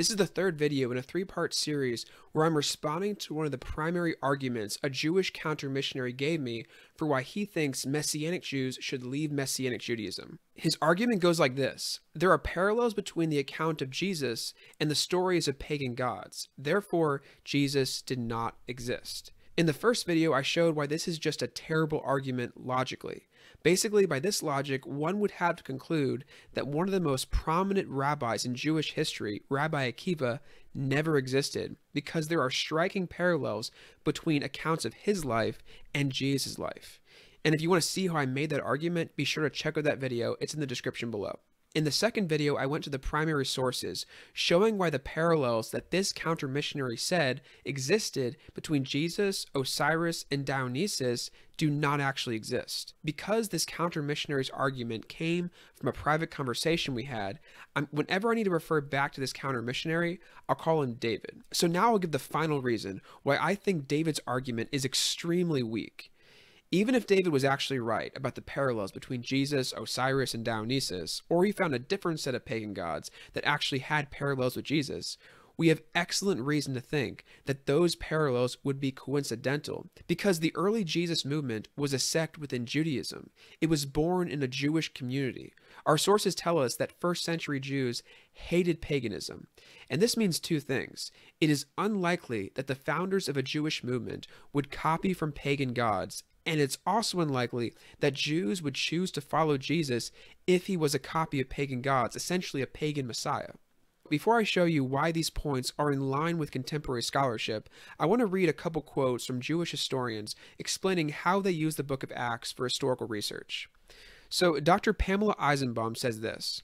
This is the third video in a three part series where I'm responding to one of the primary arguments a Jewish counter missionary gave me for why he thinks Messianic Jews should leave Messianic Judaism. His argument goes like this There are parallels between the account of Jesus and the stories of pagan gods. Therefore, Jesus did not exist. In the first video, I showed why this is just a terrible argument logically. Basically, by this logic, one would have to conclude that one of the most prominent rabbis in Jewish history, Rabbi Akiva, never existed because there are striking parallels between accounts of his life and Jesus' life. And if you want to see how I made that argument, be sure to check out that video. It's in the description below. In the second video, I went to the primary sources, showing why the parallels that this counter missionary said existed between Jesus, Osiris, and Dionysus do not actually exist. Because this counter missionary's argument came from a private conversation we had, I'm, whenever I need to refer back to this counter missionary, I'll call him David. So now I'll give the final reason why I think David's argument is extremely weak. Even if David was actually right about the parallels between Jesus, Osiris, and Dionysus, or he found a different set of pagan gods that actually had parallels with Jesus, we have excellent reason to think that those parallels would be coincidental because the early Jesus movement was a sect within Judaism. It was born in a Jewish community. Our sources tell us that first century Jews hated paganism. And this means two things. It is unlikely that the founders of a Jewish movement would copy from pagan gods and it's also unlikely that Jews would choose to follow Jesus if he was a copy of pagan gods, essentially a pagan Messiah. Before I show you why these points are in line with contemporary scholarship, I want to read a couple quotes from Jewish historians explaining how they use the book of Acts for historical research. So, Dr. Pamela Eisenbaum says this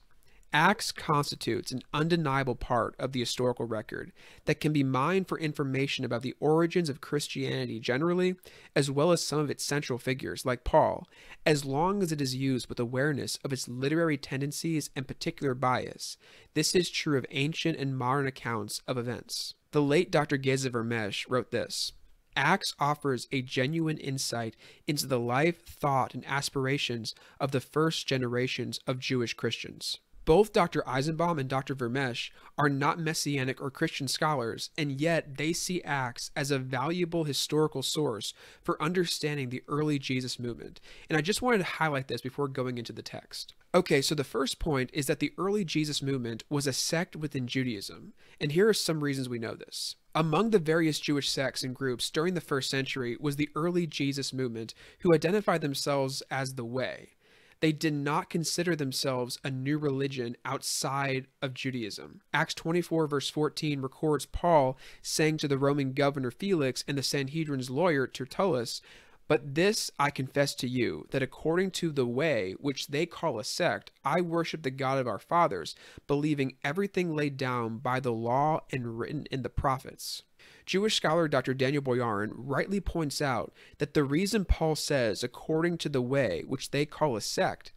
Acts constitutes an undeniable part of the historical record that can be mined for information about the origins of Christianity generally, as well as some of its central figures, like Paul, as long as it is used with awareness of its literary tendencies and particular bias. This is true of ancient and modern accounts of events. The late Dr. Geza Vermes wrote this. Acts offers a genuine insight into the life, thought, and aspirations of the first generations of Jewish Christians. Both Dr. Eisenbaum and Dr. Vermes are not messianic or Christian scholars, and yet they see Acts as a valuable historical source for understanding the early Jesus movement. And I just wanted to highlight this before going into the text. Okay, so the first point is that the early Jesus movement was a sect within Judaism, and here are some reasons we know this. Among the various Jewish sects and groups during the first century was the early Jesus movement, who identified themselves as the Way. They did not consider themselves a new religion outside of Judaism. Acts 24, verse 14, records Paul saying to the Roman governor Felix and the Sanhedrin's lawyer Tertullus, But this I confess to you, that according to the way which they call a sect, I worship the God of our fathers, believing everything laid down by the law and written in the prophets. Jewish scholar Dr. Daniel Boyarin rightly points out that the reason Paul says, according to the way, which they call a sect,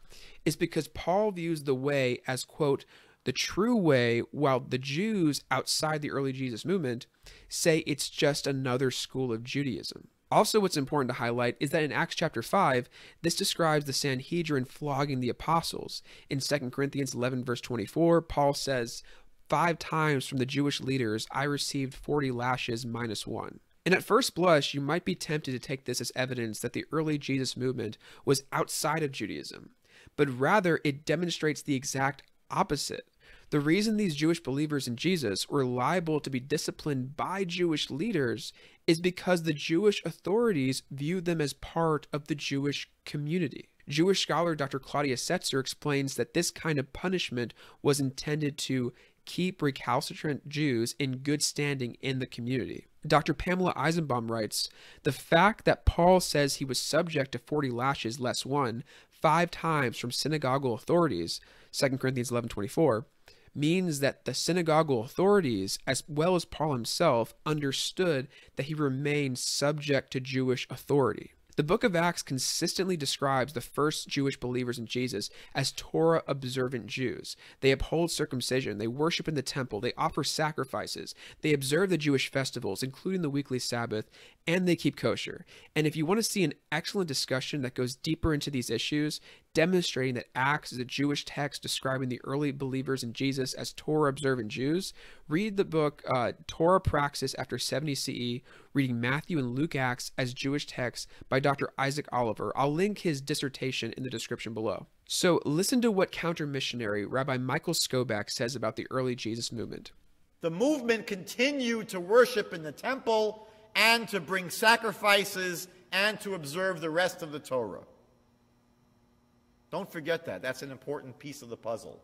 is because Paul views the way as, quote, the true way, while the Jews outside the early Jesus movement say it's just another school of Judaism. Also, what's important to highlight is that in Acts chapter 5, this describes the Sanhedrin flogging the apostles. In 2 Corinthians 11, verse 24, Paul says, Five times from the Jewish leaders, I received 40 lashes minus one. And at first blush, you might be tempted to take this as evidence that the early Jesus movement was outside of Judaism, but rather it demonstrates the exact opposite. The reason these Jewish believers in Jesus were liable to be disciplined by Jewish leaders is because the Jewish authorities viewed them as part of the Jewish community. Jewish scholar Dr. Claudia Setzer explains that this kind of punishment was intended to keep recalcitrant Jews in good standing in the community. Dr. Pamela Eisenbaum writes The fact that Paul says he was subject to 40 lashes less one five times from synagogal authorities, 2 Corinthians 11 24, means that the synagogal authorities, as well as Paul himself, understood that he remained subject to Jewish authority. The book of Acts consistently describes the first Jewish believers in Jesus as Torah observant Jews. They uphold circumcision, they worship in the temple, they offer sacrifices, they observe the Jewish festivals, including the weekly Sabbath, and they keep kosher. And if you want to see an excellent discussion that goes deeper into these issues, demonstrating that Acts is a Jewish text describing the early believers in Jesus as Torah observant Jews, read the book uh, Torah Praxis after 70 CE, reading Matthew and Luke Acts as Jewish texts by Dr. Isaac Oliver. I'll link his dissertation in the description below. So listen to what counter missionary Rabbi Michael Skobac says about the early Jesus movement. The movement continued to worship in the temple and to bring sacrifices and to observe the rest of the Torah. Don't forget that. That's an important piece of the puzzle.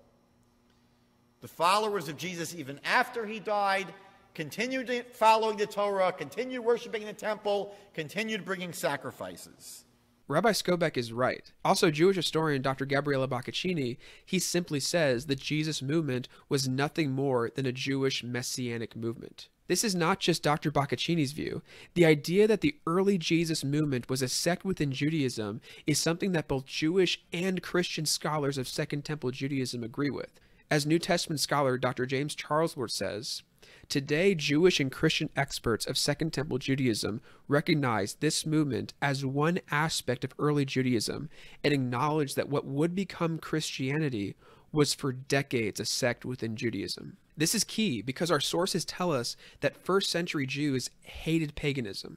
The followers of Jesus, even after he died, continued following the Torah, continued worshiping in the temple, continued bringing sacrifices. Rabbi Skobac is right. Also, Jewish historian Dr. Gabriele Boccaccini, he simply says the Jesus movement was nothing more than a Jewish messianic movement. This is not just Dr. Boccaccini's view. The idea that the early Jesus movement was a sect within Judaism is something that both Jewish and Christian scholars of Second Temple Judaism agree with. As New Testament scholar Dr. James Charlesworth says, Today, Jewish and Christian experts of Second Temple Judaism recognize this movement as one aspect of early Judaism and acknowledge that what would become Christianity was for decades a sect within Judaism. This is key because our sources tell us that first century Jews hated paganism.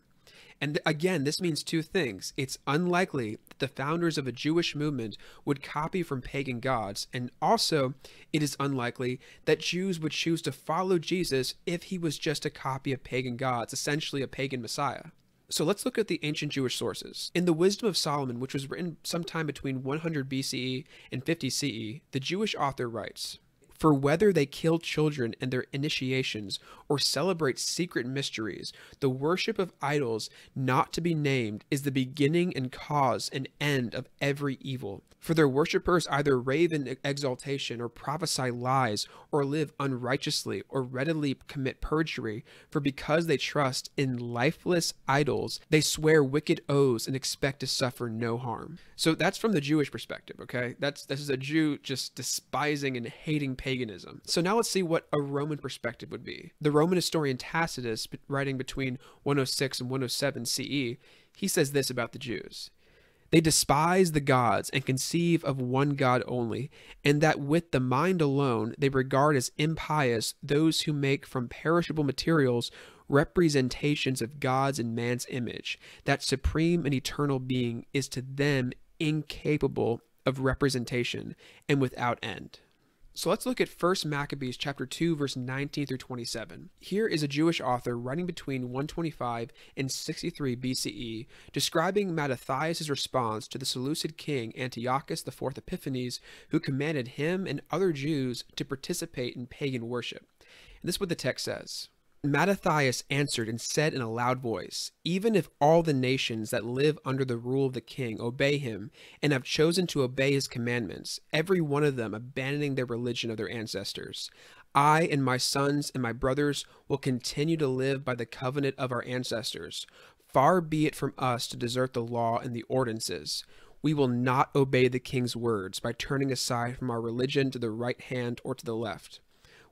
And again, this means two things. It's unlikely that the founders of a Jewish movement would copy from pagan gods, and also it is unlikely that Jews would choose to follow Jesus if he was just a copy of pagan gods, essentially a pagan Messiah. So let's look at the ancient Jewish sources. In the Wisdom of Solomon, which was written sometime between 100 BCE and 50 CE, the Jewish author writes, for whether they kill children in their initiations or celebrate secret mysteries, the worship of idols not to be named is the beginning and cause and end of every evil. For their worshippers either rave in exaltation or prophesy lies or live unrighteously or readily commit perjury. For because they trust in lifeless idols, they swear wicked oaths and expect to suffer no harm. So that's from the Jewish perspective, okay? That's this is a Jew just despising and hating paganism. So now let's see what a Roman perspective would be. The Roman historian Tacitus, writing between 106 and 107 CE, he says this about the Jews. They despise the gods and conceive of one God only, and that with the mind alone they regard as impious those who make from perishable materials representations of gods in man's image. That supreme and eternal being is to them incapable of representation and without end. So let's look at 1 Maccabees chapter 2 verse 19 through 27. Here is a Jewish author writing between 125 and 63 BCE describing Mattathias' response to the Seleucid king Antiochus IV Epiphanes who commanded him and other Jews to participate in pagan worship. And this is what the text says. Mattathias answered and said in a loud voice, Even if all the nations that live under the rule of the king obey him and have chosen to obey his commandments, every one of them abandoning their religion of their ancestors, I and my sons and my brothers will continue to live by the covenant of our ancestors. Far be it from us to desert the law and the ordinances. We will not obey the king's words by turning aside from our religion to the right hand or to the left.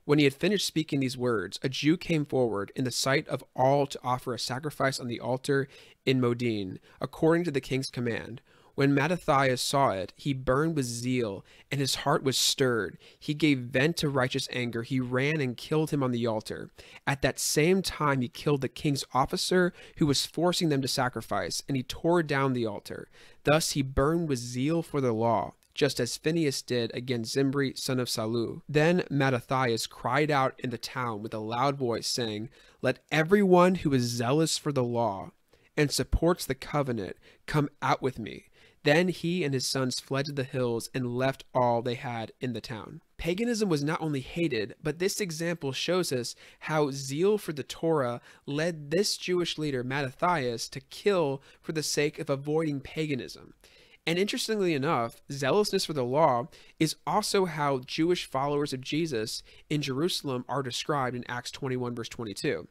When he had finished speaking these words, a Jew came forward in the sight of all to offer a sacrifice on the altar in Modein, according to the king's command. When Mattathias saw it, he burned with zeal, and his heart was stirred. He gave vent to righteous anger. He ran and killed him on the altar. At that same time, he killed the king's officer who was forcing them to sacrifice, and he tore down the altar. Thus he burned with zeal for the law just as Phinehas did against Zimri, son of Salu. Then Mattathias cried out in the town with a loud voice, saying, Let everyone who is zealous for the law and supports the covenant come out with me. Then he and his sons fled to the hills and left all they had in the town. Paganism was not only hated, but this example shows us how zeal for the Torah led this Jewish leader, Mattathias, to kill for the sake of avoiding paganism. And interestingly enough, zealousness for the law is also how Jewish followers of Jesus in Jerusalem are described in Acts 21, verse 22.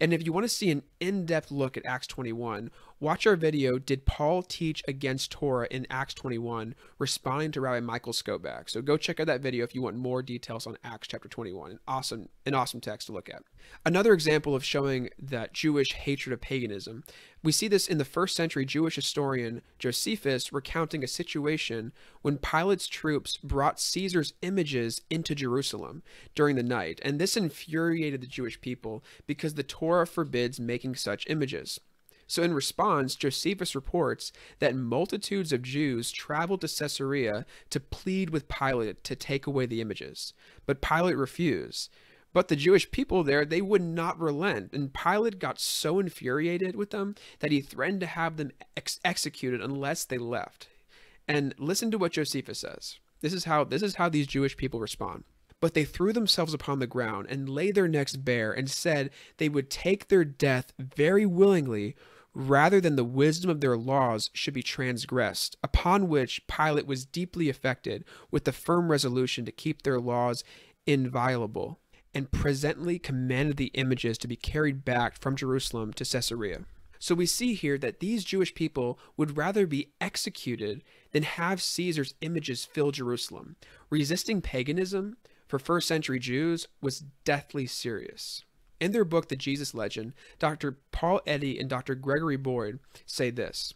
And if you want to see an in depth look at Acts 21, watch our video, Did Paul Teach Against Torah in Acts 21, responding to Rabbi Michael Skobac. So go check out that video if you want more details on Acts chapter 21. An awesome, an awesome text to look at. Another example of showing that Jewish hatred of paganism. We see this in the first century Jewish historian Josephus recounting a situation when Pilate's troops brought Caesar's images into Jerusalem during the night, and this infuriated the Jewish people because the Torah forbids making such images. So, in response, Josephus reports that multitudes of Jews traveled to Caesarea to plead with Pilate to take away the images. But Pilate refused. But the Jewish people there, they would not relent. And Pilate got so infuriated with them that he threatened to have them ex- executed unless they left. And listen to what Josephus says. This is how this is how these Jewish people respond. But they threw themselves upon the ground and laid their necks bare and said they would take their death very willingly rather than the wisdom of their laws should be transgressed, upon which Pilate was deeply affected with the firm resolution to keep their laws inviolable, and presently commanded the images to be carried back from Jerusalem to Caesarea. So we see here that these Jewish people would rather be executed than have Caesar's images fill Jerusalem. Resisting paganism for first century Jews was deathly serious. In their book, The Jesus Legend, Dr. Paul Eddy and Dr. Gregory Boyd say this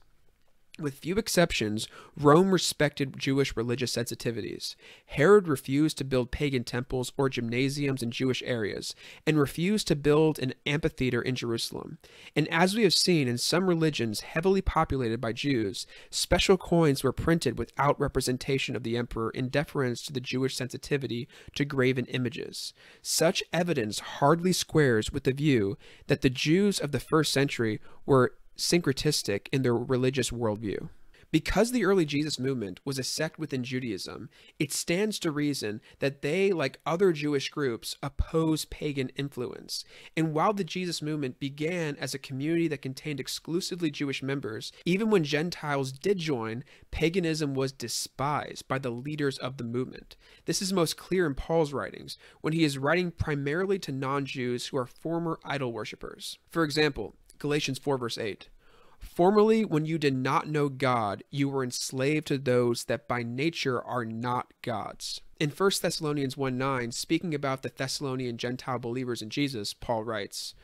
with few exceptions, Rome respected Jewish religious sensitivities. Herod refused to build pagan temples or gymnasiums in Jewish areas, and refused to build an amphitheater in Jerusalem. And as we have seen in some religions heavily populated by Jews, special coins were printed without representation of the emperor in deference to the Jewish sensitivity to graven images. Such evidence hardly squares with the view that the Jews of the first century were syncretistic in their religious worldview. Because the early Jesus movement was a sect within Judaism, it stands to reason that they, like other Jewish groups, oppose pagan influence. And while the Jesus movement began as a community that contained exclusively Jewish members, even when Gentiles did join, paganism was despised by the leaders of the movement. This is most clear in Paul's writings, when he is writing primarily to non Jews who are former idol worshippers. For example, Galatians 4, verse 8. Formerly, when you did not know God, you were enslaved to those that by nature are not God's. In 1 Thessalonians 1 9, speaking about the Thessalonian Gentile believers in Jesus, Paul writes,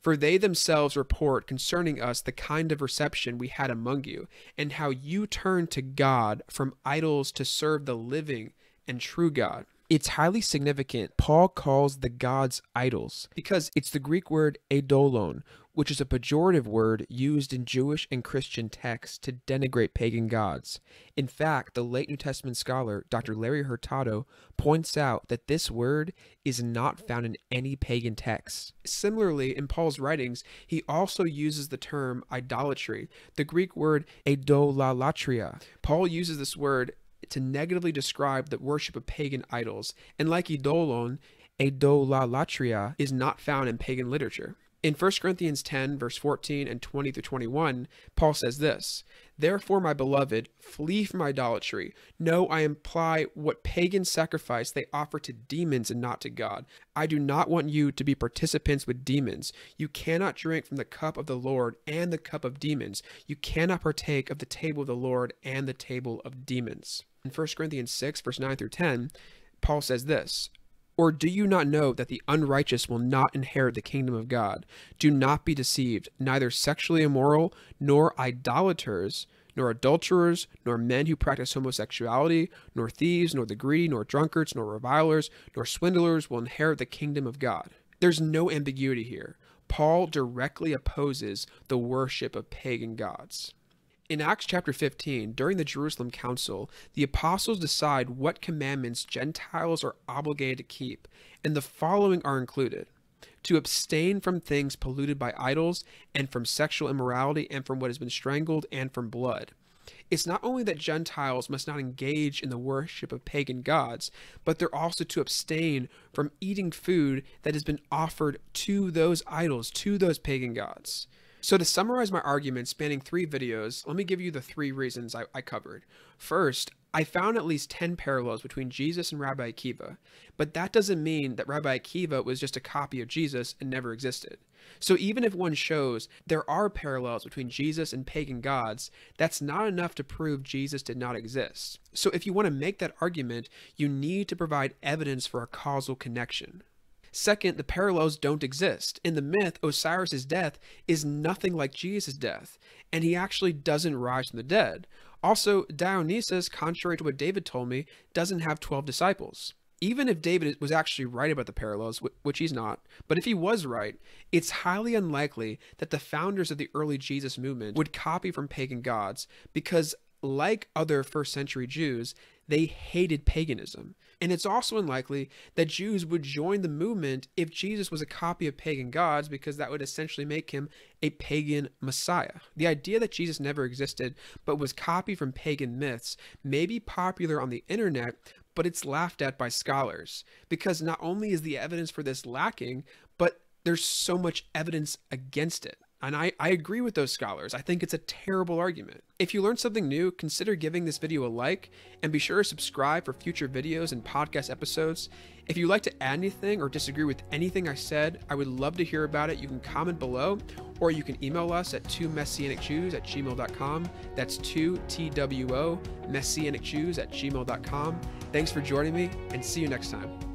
For they themselves report concerning us the kind of reception we had among you, and how you turned to God from idols to serve the living and true God. It's highly significant. Paul calls the gods idols because it's the Greek word eidolon, which is a pejorative word used in Jewish and Christian texts to denigrate pagan gods. In fact, the late New Testament scholar Dr. Larry Hurtado points out that this word is not found in any pagan texts. Similarly, in Paul's writings, he also uses the term idolatry, the Greek word idolatria. Paul uses this word to negatively describe the worship of pagan idols, and like eidolon, idolatria is not found in pagan literature. In 1 Corinthians 10, verse 14 and 20 through 21, Paul says this Therefore, my beloved, flee from idolatry. No, I imply what pagan sacrifice they offer to demons and not to God. I do not want you to be participants with demons. You cannot drink from the cup of the Lord and the cup of demons. You cannot partake of the table of the Lord and the table of demons. In 1 Corinthians 6, verse 9 through 10, Paul says this or do you not know that the unrighteous will not inherit the kingdom of God? Do not be deceived. Neither sexually immoral, nor idolaters, nor adulterers, nor men who practice homosexuality, nor thieves, nor the greedy, nor drunkards, nor revilers, nor swindlers will inherit the kingdom of God. There's no ambiguity here. Paul directly opposes the worship of pagan gods. In Acts chapter 15, during the Jerusalem Council, the apostles decide what commandments Gentiles are obligated to keep, and the following are included to abstain from things polluted by idols, and from sexual immorality, and from what has been strangled, and from blood. It's not only that Gentiles must not engage in the worship of pagan gods, but they're also to abstain from eating food that has been offered to those idols, to those pagan gods. So, to summarize my argument spanning three videos, let me give you the three reasons I, I covered. First, I found at least 10 parallels between Jesus and Rabbi Akiva, but that doesn't mean that Rabbi Akiva was just a copy of Jesus and never existed. So even if one shows there are parallels between Jesus and pagan gods, that's not enough to prove Jesus did not exist. So if you want to make that argument, you need to provide evidence for a causal connection. Second, the parallels don't exist. In the myth, Osiris's death is nothing like Jesus' death, and he actually doesn't rise from the dead. Also, Dionysus, contrary to what David told me, doesn't have 12 disciples. Even if David was actually right about the parallels, which he's not, but if he was right, it's highly unlikely that the founders of the early Jesus movement would copy from pagan gods because, like other first century Jews, they hated paganism. And it's also unlikely that Jews would join the movement if Jesus was a copy of pagan gods, because that would essentially make him a pagan messiah. The idea that Jesus never existed but was copied from pagan myths may be popular on the internet, but it's laughed at by scholars because not only is the evidence for this lacking, but there's so much evidence against it. And I, I agree with those scholars. I think it's a terrible argument. If you learned something new, consider giving this video a like and be sure to subscribe for future videos and podcast episodes. If you'd like to add anything or disagree with anything I said, I would love to hear about it. You can comment below or you can email us at 2messianicjews at gmail.com. That's two 2TWO, messianicjews at gmail.com. Thanks for joining me and see you next time.